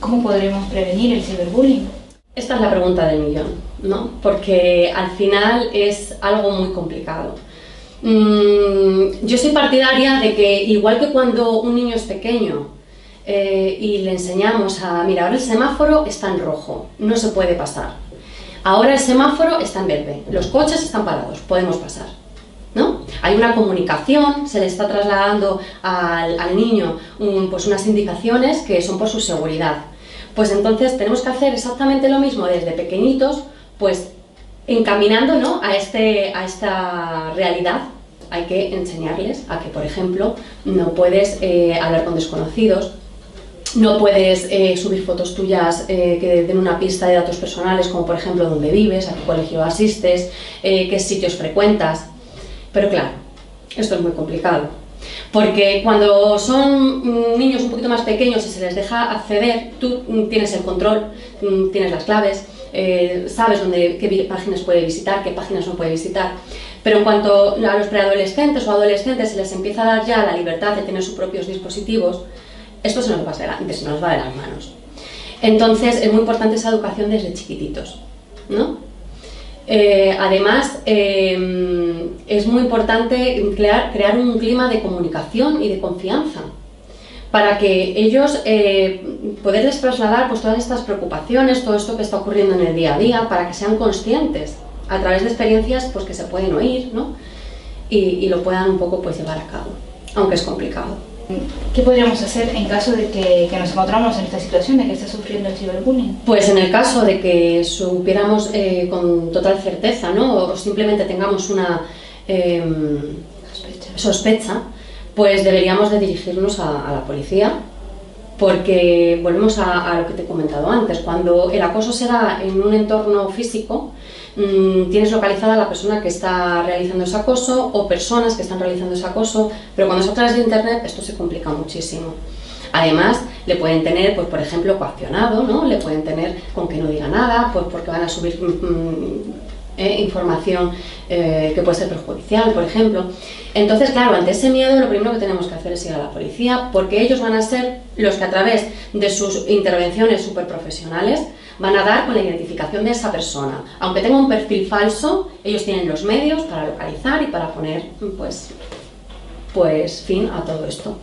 ¿Cómo podremos prevenir el ciberbullying? Esta es la pregunta del millón, ¿no? Porque al final es algo muy complicado. Mm, yo soy partidaria de que igual que cuando un niño es pequeño eh, y le enseñamos a, mira, ahora el semáforo está en rojo, no se puede pasar. Ahora el semáforo está en verde, los coches están parados, podemos pasar. ¿No? Hay una comunicación, se le está trasladando al, niño pues unas indicaciones que son por su seguridad. Pues entonces tenemos que hacer exactamente lo mismo desde pequeñitos, pues encaminando ¿no? a, este, a esta realidad. Hay que enseñarles a que, por ejemplo, no puedes eh, hablar con desconocidos, no puedes eh, subir fotos tuyas eh, que den una pista de datos personales, como por ejemplo dónde vives, a qué colegio asistes, qué sitios frecuentas. Pero claro, esto es muy complicado. Porque cuando son mm, niños un poquito más pequeños y se les deja acceder, tú mm, tienes el control, mm, tienes las claves, eh, sabes dónde, qué páginas puede visitar, qué páginas no puede visitar. Pero en cuanto a los preadolescentes o adolescentes se les empieza a dar ya la libertad de tener sus propios dispositivos, esto se nos va, se nos va de las manos. Entonces es muy importante esa educación desde chiquititos, ¿no? Eh, además, em, es muy importante crear, un clima de comunicación y de confianza para que ellos eh, poderles trasladar pues, todas estas preocupaciones, todo esto que está ocurriendo en el día a día, para que sean conscientes a través de experiencias pues, que se pueden oír ¿no? y, y, lo puedan un poco pues, llevar a cabo, aunque es complicado. ¿Qué podríamos hacer en caso de que, nos encontramos en esta situación de que está sufriendo el ciberbullying? Pues en el caso de que supiéramos eh, con total certeza, ¿no? O simplemente tengamos una em, sospecha. pues deberíamos de dirigirnos a, la policía, porque volvemos a, lo que te he comentado antes, cuando el acoso se da en un entorno físico, Mm, tienes localizada a la persona que está realizando ese acoso o personas que están realizando ese acoso, pero cuando es a través de internet esto se complica muchísimo. Además, le pueden tener, pues, por ejemplo, coaccionado, ¿no? Le pueden tener con que no diga nada, pues porque van a subir mm, mm, eh, información eh, que puede ser perjudicial, por ejemplo. Entonces, claro, ante ese miedo lo primero que tenemos que hacer es ir a la policía, porque ellos van a ser los que a través de sus intervenciones súper profesionales van a dar con la identificación de esa persona. Aunque tenga un perfil falso, ellos tienen los medios para localizar y para poner pues, pues fin a todo esto.